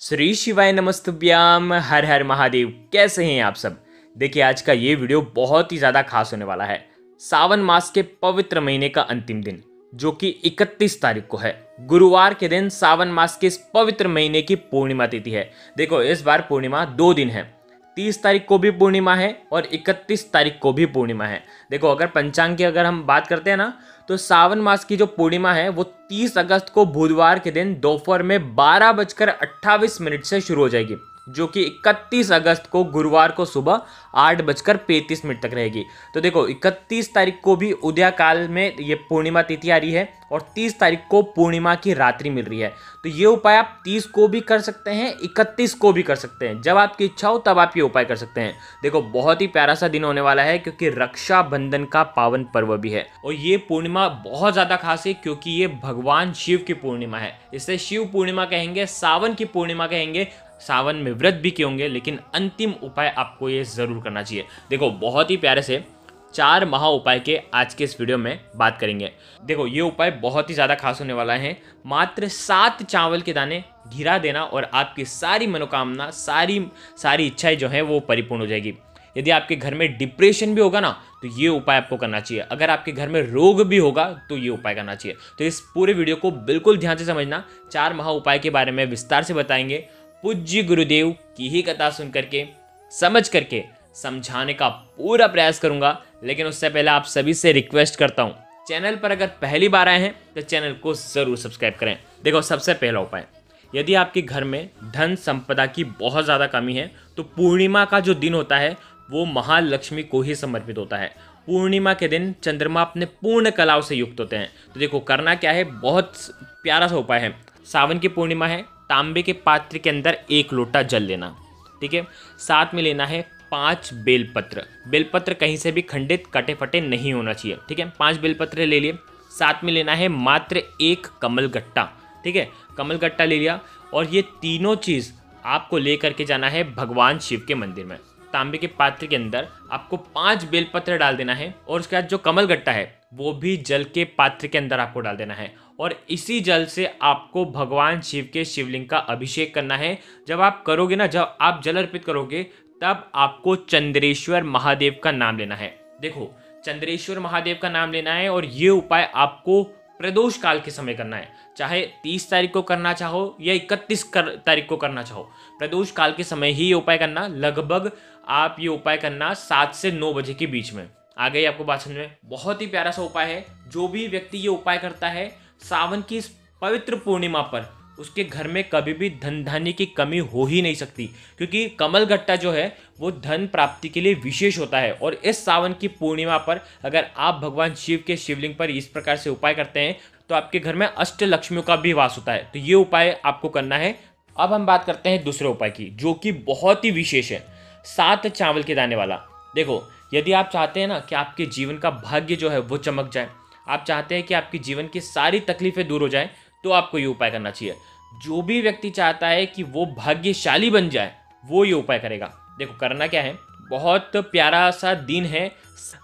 श्री शिवाय नमस्तुभ्याम, हर हर महादेव। कैसे हैं आप सब? देखिए, आज का ये वीडियो बहुत ही ज़्यादा खास होने वाला है। सावन मास के पवित्र महीने का अंतिम दिन, जो कि 31 तारीख को है। गुरुवार के दिन सावन मास के इस पवित्र महीने की पूर्णिमा तिथि है। देखो, इस बार पूर्णिमा दो दिन है। तीस तारीख को भी पूर्णिमा है और इकतीस तारीख को भी पूर्णिमा है। देखो, अगर पंचांग की अगर हम बात करते हैं ना तो सावन मास की जो पूर्णिमा है, वो 30 अगस्त को बुधवार के दिन दोपहर में बारह बजकर अट्ठावीस मिनट से शुरू हो जाएगी। जो कि 31 अगस्त को गुरुवार को सुबह आठ बजकर पैंतीस मिनट तक रहेगी। तो देखो 31 तारीख को भी उदया काल में ये पूर्णिमा तिथि आ रही है और 30 तारीख को पूर्णिमा की रात्रि मिल रही है। तो ये उपाय आप 30 को भी कर सकते हैं 31 को भी कर सकते हैं। जब आपकी इच्छा हो, तब आप ये उपाय कर सकते हैं। देखो, बहुत ही प्यारा सा दिन होने वाला है, क्योंकि रक्षाबंधन का पावन पर्व भी है। और ये पूर्णिमा बहुत ज़्यादा खास है, क्योंकि ये भगवान शिव की पूर्णिमा है। इसे शिव पूर्णिमा कहेंगे, सावन की पूर्णिमा कहेंगे सावन में व्रत भी किए होंगे, लेकिन अंतिम उपाय आपको ये ज़रूर करना चाहिए। देखो, बहुत ही प्यारे से चार महा उपाय के आज के इस वीडियो में बात करेंगे। देखो, ये उपाय बहुत ही ज़्यादा खास होने वाला है। मात्र सात चावल के दाने घिरा देना और आपकी सारी मनोकामना, सारी सारी इच्छाएँ जो है वो परिपूर्ण हो जाएगी। यदि आपके घर में डिप्रेशन भी होगा ना तो ये उपाय आपको करना चाहिए। अगर आपके घर में रोग भी होगा तो ये उपाय करना चाहिए। तो इस पूरे वीडियो को बिल्कुल ध्यान से समझना। चार महा उपाय के बारे में विस्तार से बताएँगे। पूज्य गुरुदेव की ही कथा सुन करके, समझ करके, समझाने का पूरा प्रयास करूँगा, लेकिन उससे पहले आप सभी से रिक्वेस्ट करता हूँ। चैनल पर अगर पहली बार आए हैं तो चैनल को ज़रूर सब्सक्राइब करें। देखो, सबसे पहला उपाय। यदि आपके घर में धन संपदा की बहुत ज़्यादा कमी है तो पूर्णिमा का जो दिन होता है, वो महालक्ष्मी को ही समर्पित होता है। पूर्णिमा के दिन चंद्रमा अपने पूर्ण कलाओं से युक्त होते हैं। तो देखो, करना क्या है? बहुत प्यारा सा उपाय है। सावन की पूर्णिमा है तांबे के पात्र के अंदर एक लोटा जल लेना, ठीक है? साथ में लेना है पाँच बेलपत्र। बेलपत्र कहीं से भी खंडित कटे फटे नहीं होना चाहिए, ठीक है? पाँच बेलपत्र ले लिए। साथ में लेना है मात्र एक कमल गट्टा ठीक है? कमल गट्टा ले लिया। और ये तीनों चीज़ आपको ले करके जाना है भगवान शिव के मंदिर में। तांबे के पात्र के अंदर आपको पाँच बेलपत्र डाल देना है और उसके बाद जो कमल गट्टा है वो भी जल के पात्र के अंदर आपको डाल देना है। और इसी जल से आपको भगवान शिव के शिवलिंग का अभिषेक करना है। जब आप करोगे ना जब आप जल अर्पित करोगे तब आपको चंद्रेश्वर महादेव का नाम लेना है। देखो चंद्रेश्वर महादेव का नाम लेना है और ये उपाय आपको प्रदोष काल के समय करना है। चाहे तीस तारीख को करना चाहो या इकतीस कर, तारीख को करना चाहो प्रदोष काल के समय ही ये उपाय करना। लगभग आप ये उपाय करना सात से नौ बजे के बीच में। आ गई आपको बात समझ में बहुत ही प्यारा सा उपाय है। जो भी व्यक्ति ये उपाय करता है, सावन की इस पवित्र पूर्णिमा पर, उसके घर में कभी भी धन धान्य की कमी हो ही नहीं सकती। क्योंकि कमल गट्टा जो है, वो धन प्राप्ति के लिए विशेष होता है। और इस सावन की पूर्णिमा पर अगर आप भगवान शिव के शिवलिंग पर इस प्रकार से उपाय करते हैं तो आपके घर में अष्ट लक्ष्मियों का भी वास होता है। तो ये उपाय आपको करना है। अब हम बात करते हैं दूसरे उपाय की, जो कि बहुत ही विशेष है। सात चावल के दाने वाला। देखो, यदि आप चाहते हैं ना कि आपके जीवन का भाग्य जो है वो चमक जाए, आप चाहते हैं कि आपके जीवन की सारी तकलीफें दूर हो जाए तो आपको ये उपाय करना चाहिए। जो भी व्यक्ति चाहता है कि वो भाग्यशाली बन जाए, वो ये उपाय करेगा। देखो, करना क्या है? बहुत प्यारा सा दिन है।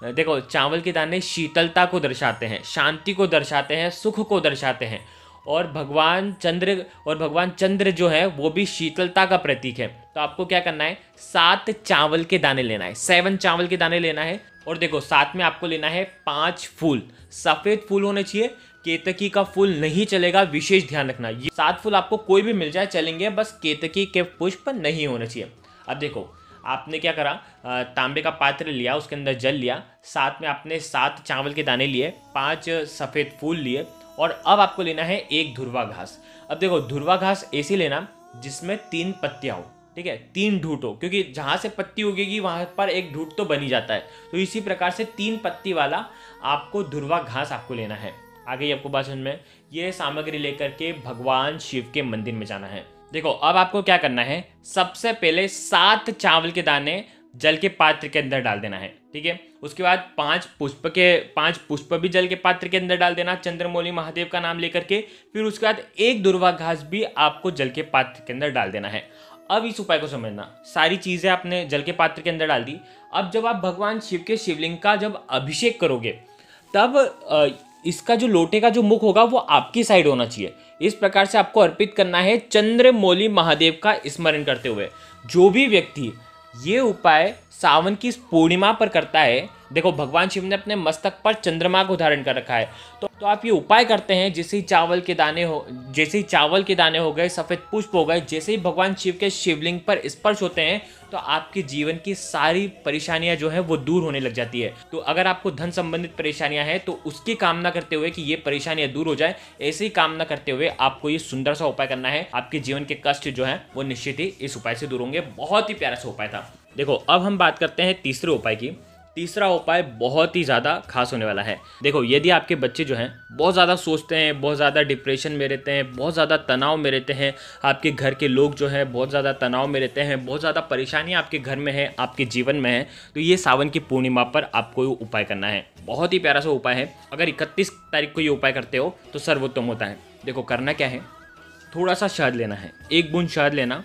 देखो, चावल के दाने शीतलता को दर्शाते हैं, शांति को दर्शाते हैं, सुख को दर्शाते हैं। और भगवान चंद्र और भगवान चंद्र जो है, वो भी शीतलता का प्रतीक है। तो आपको क्या करना है? सात चावल के दाने लेना है। सेवन चावल के दाने लेना है। और देखो, साथ में आपको लेना है पाँच फूल। सफ़ेद फूल होने चाहिए। केतकी का फूल नहीं चलेगा, विशेष ध्यान रखना। ये सात फूल आपको कोई भी मिल जाए, चलेंगे, बस केतकी के पुष्प नहीं होने चाहिए। अब देखो, आपने क्या करा? तांबे का पात्र लिया, उसके अंदर जल लिया। साथ में आपने सात चावल के दाने लिए, पाँच सफ़ेद फूल लिए। और अब आपको लेना है एक धुरवा घास। अब देखो, धुरवा घास ऐसी लेना जिसमें तीन पत्तियाँ हो, ठीक है? तीन ढूट हो, क्योंकि जहाँ से पत्ती उगेगी, वहाँ पर एक ढूट तो बनी जाता है। तो इसी प्रकार से तीन पत्ती वाला आपको धुरवा घास आपको लेना है। आगे आपको बात में, ये सामग्री लेकर के भगवान शिव के मंदिर में जाना है। देखो, अब आपको क्या करना है? सबसे पहले सात चावल के दाने जल के पात्र के अंदर डाल देना है। ठीक है? उसके बाद पाँच पुष्प के, पाँच पुष्प भी जल के पात्र के अंदर डाल देना, चंद्रमौली महादेव का नाम लेकर के। फिर उसके बाद एक दुर्वा घास भी आपको जल के पात्र के अंदर डाल देना है। अब इस उपाय को समझना। सारी चीज़ें आपने जल के पात्र के अंदर डाल दी। अब जब आप भगवान शिव के शिवलिंग का जब अभिषेक करोगे, तब इसका जो लोटे का जो मुख होगा, वो आपकी साइड होना चाहिए। इस प्रकार से आपको अर्पित करना है चंद्रमौली महादेव का स्मरण करते हुए। जो भी व्यक्ति ये उपाय सावन की पूर्णिमा पर करता है। देखो, भगवान शिव ने अपने मस्तक पर चंद्रमा को धारण कर रखा है। तो तो आप ये उपाय करते हैं, जैसे ही चावल के दाने हो, जैसे ही चावल के दाने हो गए, सफ़ेद पुष्प हो गए, जैसे ही भगवान शिव के शिवलिंग पर स्पर्श होते हैं तो आपके जीवन की सारी परेशानियाँ जो है, वो दूर होने लग जाती है। तो अगर आपको धन संबंधित परेशानियाँ हैं तो उसकी कामना करते हुए कि ये परेशानियाँ दूर हो जाए, ऐसे कामना करते हुए आपको ये सुंदर सा उपाय करना है। आपके जीवन के कष्ट जो है, वो निश्चित ही इस उपाय से दूर होंगे। बहुत ही प्यारा सा उपाय था। देखो, अब हम बात करते हैं तीसरे उपाय की। तीसरा उपाय बहुत ही ज़्यादा खास होने वाला है। देखो, यदि आपके बच्चे जो हैं, बहुत ज़्यादा सोचते हैं, बहुत ज़्यादा डिप्रेशन में रहते हैं, बहुत ज़्यादा तनाव में रहते हैं, आपके घर के लोग जो हैं, बहुत ज़्यादा तनाव में रहते हैं, बहुत ज़्यादा परेशानी आपके घर में है, आपके जीवन में है तो ये सावन की पूर्णिमा पर आपको उपाय करना है। बहुत ही प्यारा सा उपाय है। अगर इकतीस तारीख को ये उपाय करते हो तो सर्वोत्तम होता है। देखो, करना क्या है? थोड़ा सा शहद लेना है। एक बूंद शहद लेना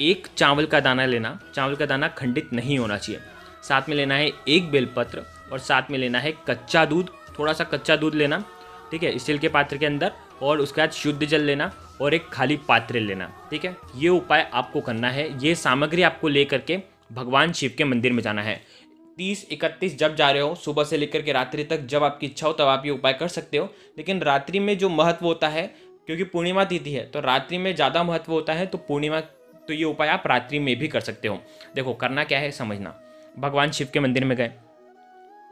एक चावल का दाना लेना, चावल का दाना खंडित नहीं होना चाहिए। साथ में लेना है एक बेलपत्र और साथ में लेना है कच्चा दूध, थोड़ा सा कच्चा दूध लेना, ठीक है, स्टील के पात्र के अंदर और उसके बाद शुद्ध जल लेना और एक खाली पात्र लेना, ठीक है। ये उपाय आपको करना है, ये सामग्री आपको लेकर के भगवान शिव के मंदिर में जाना है। तीस, इकतीस जब जा रहे हो, सुबह से लेकर के रात्रि तक जब आपकी इच्छा हो तब आप ये उपाय कर सकते हो, लेकिन रात्रि में जो महत्व होता है, क्योंकि पूर्णिमा तिथि है तो रात्रि में ज़्यादा महत्व होता है तो पूर्णिमा तो ये उपाय आप रात्रि में भी कर सकते हो। देखो, करना क्या है समझना। भगवान शिव के मंदिर में गए।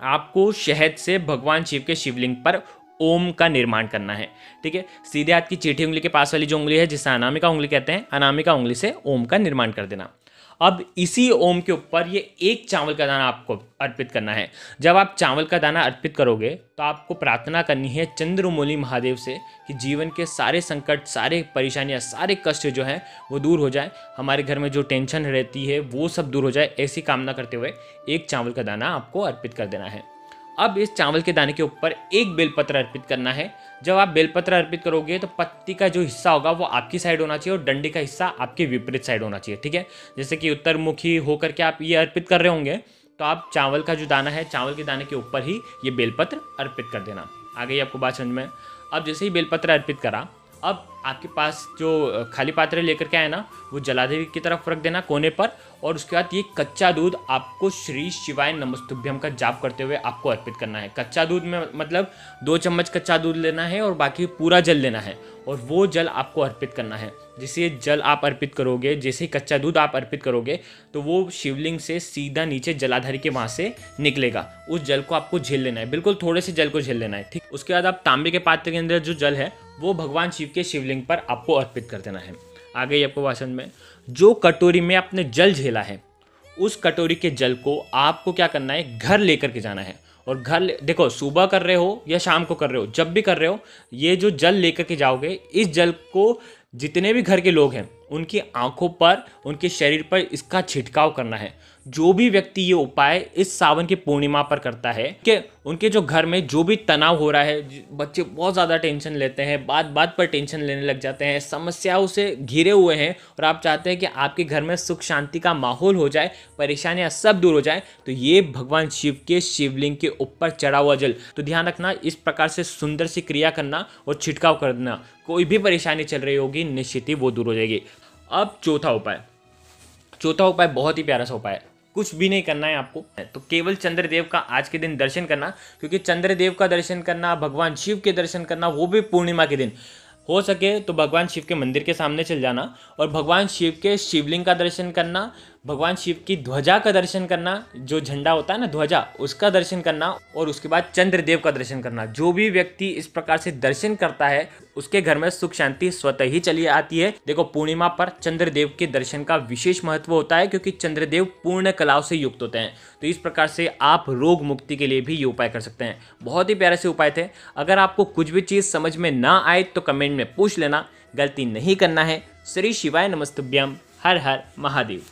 आपको शहद से भगवान शिव के शिवलिंग पर ओम का निर्माण करना है। ठीक है? सीधे हाथ की चीठी उंगली के पास वाली जो उंगली है, जिसे अनामिका उंगली कहते हैं, अनामिका उंगली से ओम का निर्माण कर देना। अब इसी ओम के ऊपर ये एक चावल का दाना आपको अर्पित करना है। जब आप चावल का दाना अर्पित करोगे तो आपको प्रार्थना करनी है चंद्रमोली महादेव से कि जीवन के सारे संकट, सारे परेशानियाँ सारे कष्ट जो हैं, वो दूर हो जाए। हमारे घर में जो टेंशन रहती है, वो सब दूर हो जाए, ऐसी कामना करते हुए एक चावल का दाना आपको अर्पित कर देना है। अब इस चावल के दाने के ऊपर एक बेलपत्र अर्पित करना है। जब आप बेलपत्र अर्पित करोगे तो पत्ती का जो हिस्सा होगा, वो आपकी साइड होना चाहिए और डंडी का हिस्सा आपके विपरीत साइड होना चाहिए, ठीक है? जैसे कि उत्तरमुखी होकर के आप ये अर्पित कर रहे होंगे तो आप चावल का जो दाना है, चावल के दाने के ऊपर ही ये बेलपत्र अर्पित कर देना। आ गई आपको बात समझ में अब जैसे ही बेलपत्र अर्पित करा अब आपके पास जो खाली पात्र लेकर के आए ना, वो जलादेवी की तरफ़ रख देना कोने पर और उसके बाद ये कच्चा दूध आपको श्री शिवाय नमस्तुभ्यम का जाप करते हुए आपको अर्पित करना है। कच्चा दूध में मतलब दो चम्मच कच्चा दूध लेना है और बाकी पूरा जल लेना है और वो जल आपको अर्पित करना है। जिसे जल आप अर्पित करोगे, जैसे ही कच्चा दूध आप अर्पित करोगे तो वो शिवलिंग से सीधा नीचे जलाधारी के वहाँ से निकलेगा। उस जल को आपको झेल लेना है। बिल्कुल थोड़े से जल को झेल लेना है। ठीक, उसके बाद आप तांबे के पात्र के अंदर जो जल है वो भगवान शिव के शिवलिंग पर आपको अर्पित कर देना है। आगे ही आपको भाषण में, जो कटोरी में आपने जल झेला है, उस कटोरी के जल को आपको क्या करना है? घर लेकर के जाना है। और घर देखो, सुबह कर रहे हो या शाम को कर रहे हो, जब भी कर रहे हो, ये जो जल लेकर के जाओगे, इस जल को जितने भी घर के लोग हैं, उनकी आँखों पर, उनके शरीर पर इसका छिटकाव करना है। जो भी व्यक्ति ये उपाय इस सावन की पूर्णिमा पर करता है, कि उनके जो घर में जो भी तनाव हो रहा है बच्चे बहुत ज़्यादा टेंशन लेते हैं बात बात पर टेंशन लेने लग जाते हैं, समस्याओं से घिरे हुए हैं, और आप चाहते हैं कि आपके घर में सुख शांति का माहौल हो जाए, परेशानियाँ सब दूर हो जाए तो ये भगवान शिव के शिवलिंग के ऊपर चढ़ा हुआ जल। तो ध्यान रखना, इस प्रकार से सुंदर सी क्रिया करना और छिटकाव करना, कोई भी परेशानी चल रही होगी, निश्चित ही वो दूर हो जाएगी। अब चौथा उपाय। चौथा उपाय बहुत ही प्यारा सा उपाय कुछ भी नहीं करना है आपको। तो केवल चंद्रदेव का आज के दिन दर्शन करना, क्योंकि चंद्रदेव का दर्शन करना, भगवान शिव के दर्शन करना, वो भी पूर्णिमा के दिन। हो सके तो भगवान शिव के मंदिर के सामने चल जाना और भगवान शिव के शिवलिंग का दर्शन करना भगवान शिव की ध्वजा का दर्शन करना, जो झंडा होता है ना ध्वजा, उसका दर्शन करना और उसके बाद चंद्रदेव का दर्शन करना। जो भी व्यक्ति इस प्रकार से दर्शन करता है, उसके घर में सुख शांति स्वतः ही चली आती है। देखो, पूर्णिमा पर चंद्रदेव के दर्शन का विशेष महत्व होता है, क्योंकि चंद्रदेव पूर्ण कलाओं से युक्त होते हैं। तो इस प्रकार से आप रोग मुक्ति के लिए भी ये उपाय कर सकते हैं। बहुत ही प्यारे से उपाय थे। अगर आपको कुछ भी चीज़ समझ में ना आए तो कमेंट में पूछ लेना। गलती नहीं करना है। श्री शिवाय नमस्तुभ्यम। हर हर महादेव।